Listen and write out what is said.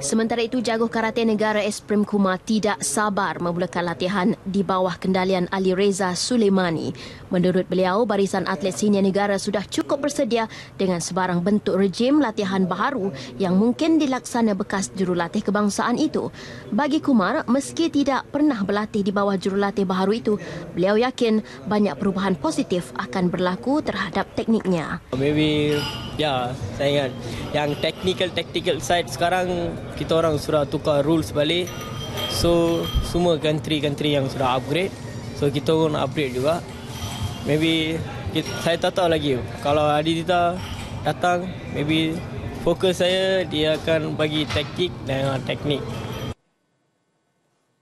Sementara itu, jago karate negara Esprem Kumar tidak sabar memulakan latihan di bawah kendalian Ali Reza Suleimani. Menurut beliau, barisan atlet senior negara sudah cukup bersedia dengan sebarang bentuk rejim latihan baharu yang mungkin dilaksana bekas jurulatih kebangsaan itu. Bagi Kumar, meski tidak pernah berlatih di bawah jurulatih baharu itu, beliau yakin banyak perubahan positif akan berlaku terhadap tekniknya. Maybe ya saya ingat. Yang technical technical side sekarang kita orang sudah tukar rules balik. So semua country-country yang sudah upgrade so kita pun upgrade juga. Maybe kita, saya tak tahu lagi. Kalau Aditya datang maybe fokus saya dia akan bagi taktik dan teknik